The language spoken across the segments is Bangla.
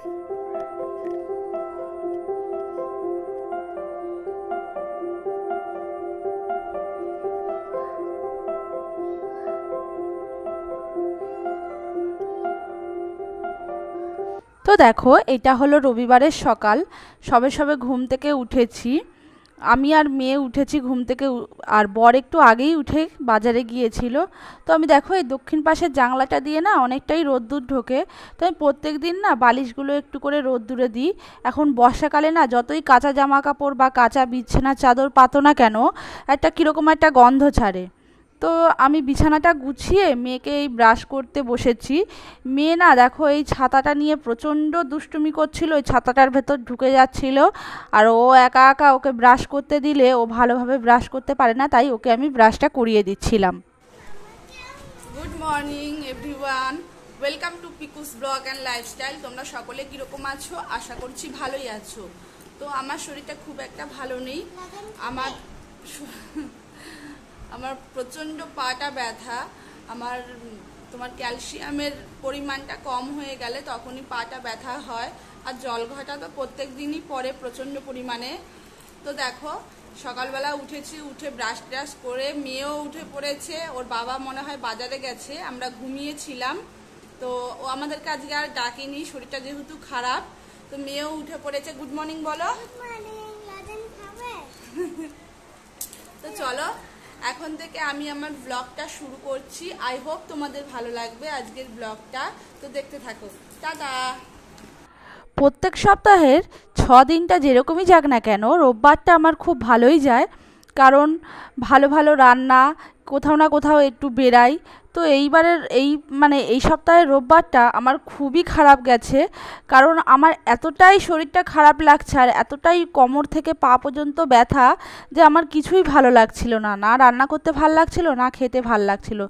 তো দেখো এটা হলো রবিবারের সকাল। সবে সবে ঘুম থেকে উঠেছি। আমি আর মেয়ে উঠেছি ঘুম থেকে আর বর একটু আগেই উঠে বাজারে গিয়েছিল। তো আমি দেখো এই দক্ষিণ পাশের জানলাটা দিয়ে না অনেকটাই রোদ্দুর ঢোকে। তো আমি প্রত্যেক দিন না বালিশগুলো একটু করে রোদ্দুরে দিই। এখন বর্ষাকালে না যতই কাঁচা জামা কাপড় বা কাঁচা বিছানা, চাদর পাতো না কেন, একটা কীরকম একটা গন্ধ ছাড়ে। তো আমি বিছানাটা গুছিয়ে মেয়েকে এই ব্রাশ করতে বসেছি। মেয়ে না দেখো এই ছাতাটা নিয়ে প্রচণ্ড দুষ্টুমি করছিল, ওই ছাতাটার ভেতর ঢুকে যাচ্ছিল। আর ও একা একা ওকে ব্রাশ করতে দিলে, ও ভালোভাবে ব্রাশ করতে পারে না, তাই ওকে আমি ব্রাশটা করিয়ে দিচ্ছিলাম। Good morning everyone welcome to Piku's blog and lifestyle তোমরা সকলে কীরকম আছো? আশা করছি ভালোই আছো। তো আমার শরীরটা খুব একটা ভালো নেই। আমার আমার প্রচণ্ড পাটা ব্যথা আমার তোমার ক্যালসিয়ামের পরিমাণটা কম হয়ে গেলে তখনই পাটা ব্যথা হয়। আর জল ঘটা তো প্রত্যেক দিনই পরে প্রচণ্ড পরিমাণে। তো দেখো সকালবেলা উঠেছি উঠে ব্রাশ ট্রাশ করে মেয়েও উঠে পড়েছে ওর বাবা মনে হয় বাজারে গেছে আমরা ঘুমিয়েছিলাম। তো ও আমাদেরকে আজকে আর ডাকেনি শরীরটা যেহেতু খারাপ তো মেয়েও উঠে পড়েছে। গুড মর্নিং বলো। তো চলো এখন থেকে আমি আমার ব্লগটা শুরু করছি। আই হোপ তোমাদের ভালো লাগবে আজকের ব্লগটা তো দেখতে থাকো। টাটা! প্রত্যেক সপ্তাহের ছ দিনটা যেরকমই যাক না কেন, রোববারটা আমার খুব ভালোই যায়। কারণ ভালো ভালো রান্না, কোথাও না কোথাও একটু বেরাই তো এইবারের এই মানে এই সপ্তাহের রোববারটা আমার খুবই খারাপ গেছে। কারণ আমার এতটাই শরীরটা খারাপ লাগছে আর এতটাই কোমর থেকে পা পর্যন্ত ব্যথা যে আমার কিছুই ভালো লাগছিল না। না রান্না করতে ভালো লাগছিল, না খেতে ভালো লাগছিল।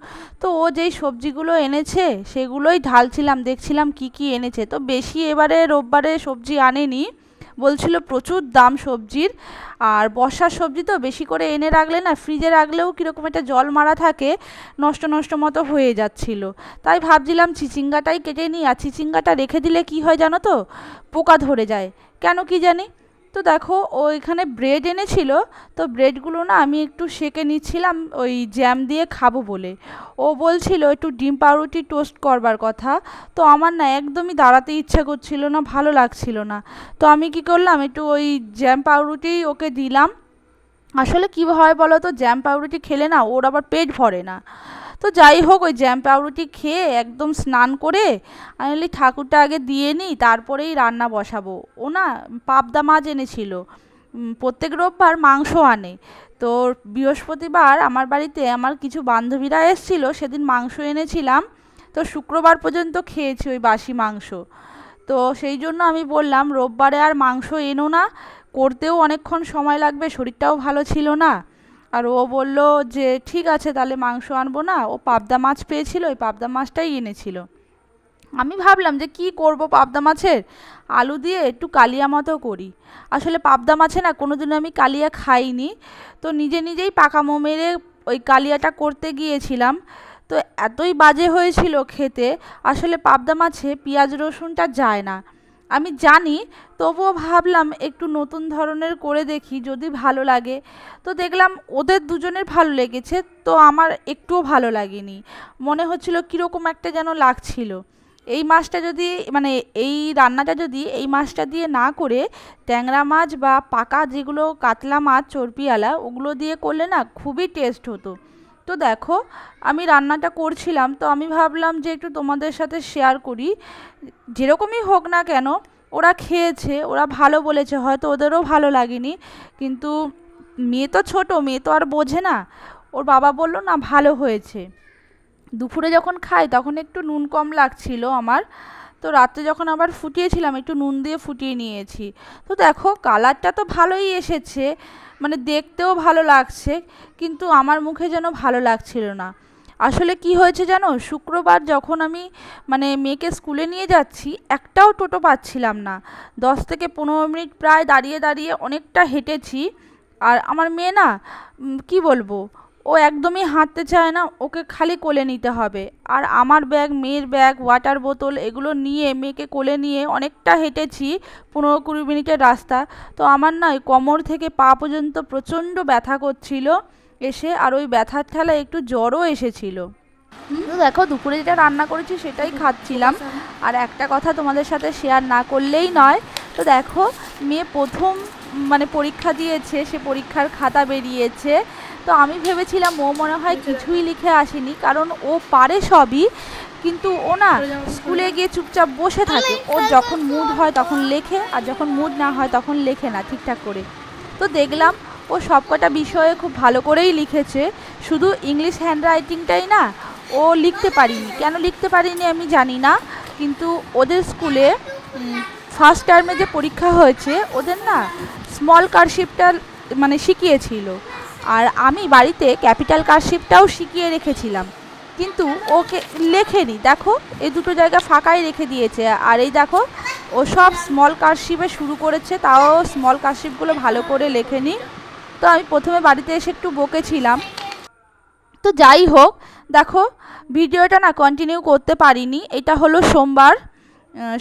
তো ও যেই সবজিগুলো এনেছে সেগুলোই ঢালছিলাম, দেখছিলাম কি কি এনেছে। তো বেশি এবারে রোববারে সবজি আনেনি। বলছিল, প্রচুর দাম সবজির, আর বর্ষার সবজি তো বেশি করে এনে রাখলে না ফ্রিজে রাখলেও কীরকম একটা জল মারা থাকে, নষ্ট নষ্ট মতো হয়ে যাচ্ছিল। তাই ভাবছিলাম চিচিঙ্গাটাই কেটে নিই, আর চিচিঙ্গাটা রেখে দিলে কি হয় জানো তো, পোকা ধরে যায়। কেন কি জানি? তো দেখো, ও এখানে ব্রেড এনেছিল, তো ব্রেডগুলো না আমি একটু সেকে নিচ্ছিলাম, ওই জ্যাম দিয়ে খাব বলে। ও বলছিল, একটু ডিম পাউরুটি টোস্ট করবার কথা। তো আমার না একদমই দাঁড়াতে ইচ্ছা করছিল না, ভালো লাগছিল না। তো আমি কি করলাম, একটু ওই জ্যাম পাউরুটি ওকে দিলাম। আসলে কী হয় বলো তো জ্যাম পাউরুটি খেলে না ওর আবার পেট ভরে না। তো যাই হোক, ওই জ্যাম পাউরুটি খেয়ে একদম স্নান করে আমি ঠাকুরটা আগে দিয়ে নিই, তারপরেই রান্না বসাবো। ও না, পাবদা মাছ এনেছিল। প্রত্যেক রোববার মাংস আনে। তো বৃহস্পতিবার আমার বাড়িতে আমার কিছু বান্ধবীরা এসেছিল, সেদিন মাংস এনেছিলাম। তো শুক্রবার পর্যন্ত খেয়েছি ওই বাসি মাংস। তো সেই জন্য আমি বললাম, রোববারে আর মাংস এনো না, করতেও অনেকক্ষণ সময় লাগবে, শরীরটাও ভালো ছিল না। আর ও বলল যে, ঠিক আছে, তাহলে মাংস আনব না। ও পাবদা মাছ পেয়েছিল, ওই পাবদা মাছটাই এনেছিল। আমি ভাবলাম যে, কি করব পাবদা মাছের? আলু দিয়ে একটু কালিয়া মতো করি। আসলে পাবদা মাছে না কোনো দিনও আমি কালিয়া খাইনি। তো নিজে নিজেই পাকামো মেরে ওই কালিয়াটা করতে গিয়েছিলাম। তো এতই বাজে হয়েছিল খেতে, আসলে পাবদা মাছে পেঁয়াজ রসুনটা যায় না। আমি জানি, তবুও ভাবলাম একটু নতুন ধরনের করে দেখি যদি ভালো লাগে। তো দেখলাম ওদের দুজনের ভালো লেগেছে, তো আমার একটুও ভালো লাগেনি। মনে হচ্ছিল কীরকম একটা যেন লাগছিল। এই মাছটা যদি মানে এই রান্নাটা যদি এই মাছটা দিয়ে না করে ট্যাংরা মাছ বা পাকা যেগুলো কাতলা মাছ চর্পিওয়ালা ওগুলো দিয়ে করলে না খুবই টেস্ট হতো। তো দেখো, আমি রান্নাটা করছিলাম, তো আমি ভাবলাম যে একটু তোমাদের সাথে শেয়ার করি। যেরকমই হোক না কেন, ওরা খেয়েছে, ওরা ভালো বলেছে, হয়তো ওদেরও ভালো লাগেনি, কিন্তু মেয়ে তো ছোটো, মেয়ে তো আর বোঝে না। ওর বাবা বলল, না, ভালো হয়েছে। দুপুরে যখন খাই, তখন একটু নুন কম লাগছিল আমার। তো রাত্রে যখন আবার ফুটিয়েছিলাম, একটু নুন দিয়ে ফুটিয়ে নিয়েছি। তো দেখো, কালারটা তো ভালোই এসেছে মানে দেখতেও ভালো লাগছে, কিন্তু আমার মুখে যেন ভালো লাগছিল না। আসলে কি হয়েছে জানো, শুক্রবার যখন আমি মানে মেয়েকে স্কুলে নিয়ে যাচ্ছি, একটাও টোটো পাচ্ছিলাম না। দশ থেকে পনেরো মিনিট প্রায় দাঁড়িয়ে দাঁড়িয়ে অনেকটা হেঁটেছি, আর আমার মেয়ে না কি বলব ও একদমই হাঁটতে চায় না, ওকে খালি কোলে নিতে হবে। আর আমার ব্যাগ, মেয়ের ব্যাগ ওয়াটার বোতল এগুলো নিয়ে মেয়েকে কোলে নিয়ে অনেকটা হেঁটেছি পনেরো কুড়ি মিনিটের রাস্তা। তো আমার না ওই কোমর থেকে পা পর্যন্ত প্রচণ্ড ব্যথা করছিল। এসে আর ওই ব্যথার ঠেলায় একটু জ্বরও এসেছিল। তো দেখো, দুপুরে যেটা রান্না করেছি সেটাই খাচ্ছিলাম। আর একটা কথা তোমাদের সাথে শেয়ার না করলেই নয়, তো দেখো, মেয়ে প্রথম মানে পরীক্ষা দিয়েছে, সে পরীক্ষার খাতা বেরিয়েছে। তো আমি ভেবেছিলাম ও মনে হয় কিছুই লিখে আসেনি, কারণ ও পারে সবই, কিন্তু ও না স্কুলে গিয়ে চুপচাপ বসে থাকে। ওর যখন মুড হয় তখন লেখে, আর যখন মুড না হয় তখন লেখে না ঠিকঠাক করে। তো দেখলাম ও সবকটা বিষয়ে খুব ভালো করেই লিখেছে, শুধু ইংলিশ হ্যান্ড রাইটিংটাই না, ও লিখতে পারিনি। কেন লিখতে পারিনি আমি জানি না, কিন্তু ওদের স্কুলে ফার্স্ট টার্মে যে পরীক্ষা হয়েছে, ওদের না স্মল কারশিপটা মানে শিখিয়েছিল। আর আমি বাড়িতে ক্যাপিটাল কারশিপটাও শিখিয়ে রেখেছিলাম। কিন্তু ওকে লেখেনি, দেখো এই দুটো জায়গা ফাঁকাই রেখে দিয়েছে। আর এই দেখো, ও সব স্মল কারশিপে শুরু করেছে, তাও স্মল কারশিপগুলো ভালো করে লেখেনি। তো আমি প্রথমে বাড়িতে এসে একটু বকেছিলাম। তো যাই হোক, দেখো, ভিডিওটা না কন্টিনিউ করতে পারিনি। এটা হলো সোমবার।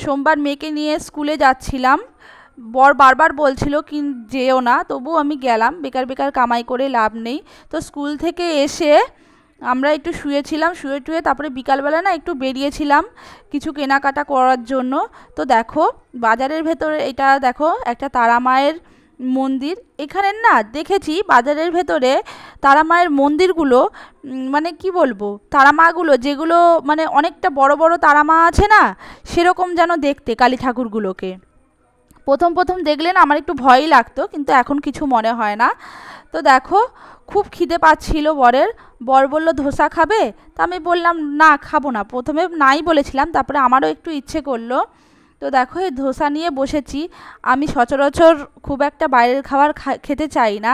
সোমবার মেয়েকে নিয়ে স্কুলে যাচ্ছিলাম। বর বারবার বলছিল কি যেও না তবু আমি গেলাম। বেকার বেকার কামাই করে লাভ নেই। তো স্কুল থেকে এসে আমরা একটু শুয়েছিলাম, শুয়ে টুয়ে তারপরে বিকালবেলা না একটু বেরিয়েছিলাম কিছু কেনাকাটা করার জন্য। তো দেখো, বাজারের ভেতরে এটা দেখো, একটা তারা মায়ের মন্দির। এখানে না দেখেছি বাজারের ভেতরে তারা মায়ের মন্দিরগুলো মানে কি বলব, তারা মাগুলো যেগুলো মানে অনেকটা বড় বড় তারা মা আছে না, সেরকম যেন দেখতে কালী ঠাকুরগুলোকে। প্রথম প্রথম দেখলেন আমার একটু ভয়ই লাগতো, কিন্তু এখন কিছু মনে হয় না। তো দেখো, খুব খিদে পাচ্ছিল বরের। বর বলল, ধোসা খাবে? তা আমি বললাম, না, খাব না। প্রথমে নাই বলেছিলাম, তারপরে আমারও একটু ইচ্ছে করল। তো দেখো, এই ধোসা নিয়ে বসেছি। আমি সচরাচর খুব একটা বাইরের খাবার খেতে চাই না।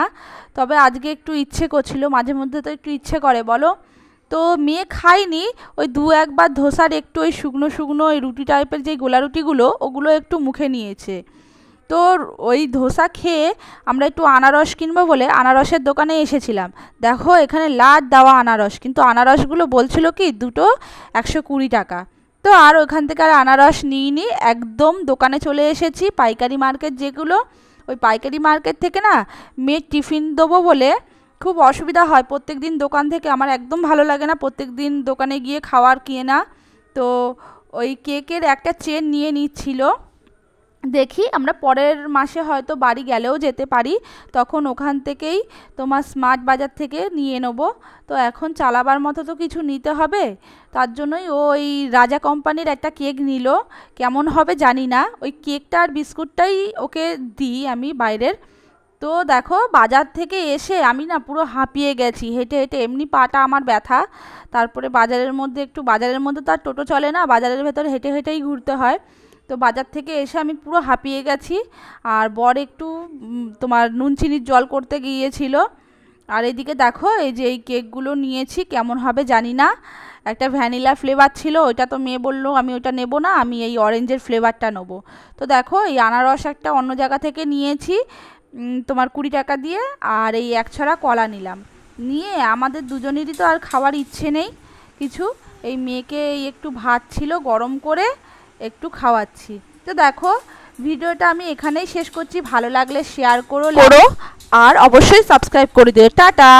তবে আজকে একটু ইচ্ছে করছিল, মাঝে মধ্যে তো একটু ইচ্ছে করে, বলো? তো মেয়ে খায়নি, ওই দু একবার ধোসার একটু ওই শুকনো শুকনো ওই রুটি টাইপের যে গোলা রুটিগুলো, ওগুলো একটু মুখে নিয়েছে। তো ওই ধোসা খেয়ে আমরা একটু আনারস কিনবো বলে আনারসের দোকানে এসেছিলাম। দেখো, এখানে লাট দেওয়া আনারস। কিন্তু আনারসগুলো বলছিল কি, দুটো একশো কুড়ি টাকা। তো আর ওখান থেকে আর আনারস নিইনি, একদম দোকানে চলে এসেছি, পাইকারি মার্কেট যেগুলো, ওই পাইকারি মার্কেট থেকে না মেয়ের টিফিন দেবো বলে খুব অসুবিধা হয়। প্রত্যেক দিন দোকান থেকে আমার একদম ভালো লাগে না প্রত্যেক দিন দোকানে গিয়ে খাওয়ার কিনে না। তো ওই কেকের একটা চেন নিয়ে নিচ্ছিল। দেখি, আমরা পরের মাসে হয়তো বাড়ি গেলেও যেতে পারি। তখন ওখান থেকেই তোমার স্মার্ট বাজার থেকে নিয়ে নেব। তো এখন চালাবার মতো তো কিছু নিতে হবে। তার জন্যই ওই রাজা কোম্পানির একটা কেক নিল। কেমন হবে জানি না। ওই কেকটা আর বিস্কুটটাই ওকে দিই আমি বাইরের। তো দেখো, বাজার থেকে এসে আমি না পুরো হাঁপিয়ে গেছি। হেঁটে হেঁটে এমনি পাটা আমার ব্যথা। তারপরে বাজারের মধ্যে একটু, বাজারের মধ্যে তো আর টোটো চলে না। বাজারের ভেতরে হেঁটে হেঁটেই ঘুরতে হয়। তো বাজার থেকে এসে আমি পুরো হাঁপিয়ে গেছি। আর বর একটু তোমার নুন চিনির জল করতে গিয়েছিল। আর এদিকে দেখো, এই যে এই কেকগুলো নিয়েছি, কেমন হবে জানি না। একটা ভ্যানিলা ফ্লেভার ছিল, ওইটা তো মেয়ে বলল, আমি ওইটা নেব না, আমি এই অরেঞ্জের ফ্লেভারটা নেব। তো দেখো, এই আনারস একটা অন্য জায়গা থেকে নিয়েছি তোমার কুড়ি টাকা দিয়ে, আর এই এক ছড়া কলা নিলাম। নিয়ে আমাদের দুজনেরই তো আর খাওয়ার ইচ্ছে নেই কিছু। এই মেয়েকে একটু ভাত ছিল গরম করে একটু খাওয়াচ্ছি। তো দেখো ভিডিওটা আমি এখানেই শেষ করছি। ভালো লাগলে শেয়ার করো আর অবশ্যই সাবস্ক্রাইব করে দিও। টাটা!